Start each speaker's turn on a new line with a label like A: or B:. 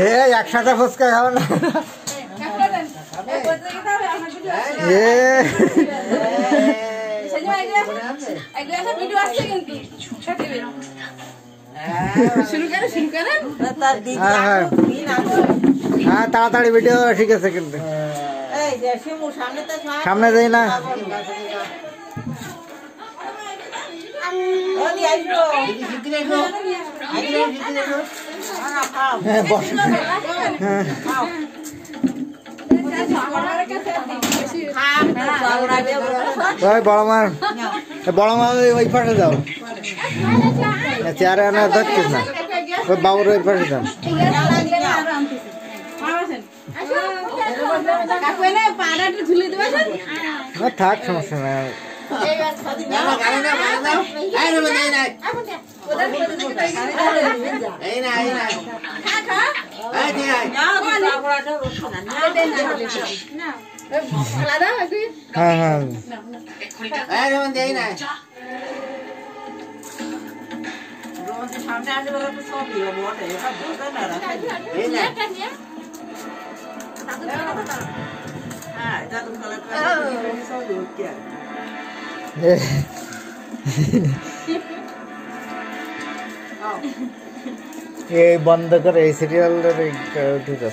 A: এ একসাথে ফুচকা খাবে না। হ্যাঁ, হ্যাঁ। হ্যাঁ তাড়াতাড়ি ভিডিও ঠিক আছে কিন্তু।
B: এই যে শিমু সামনে তো
A: যাই না
B: খাও।
A: হ্যাঁ বস হ্যাঁ বড় মার বড় মা ওই- পাশে যাও। চেয়ারে আনা ধরছিস না? ওই বাবুর ওই পাশে যাও থাক সমস্যা নাই।
B: Đây này, đây
A: này. Đây
B: chị này. Đây này. Đây này. Hãy subscribe cho kênh Ghiền Mì Gõ Để không bỏ lỡ những video
A: hấp dẫn ये बंद कर ए सीरियल ठीक है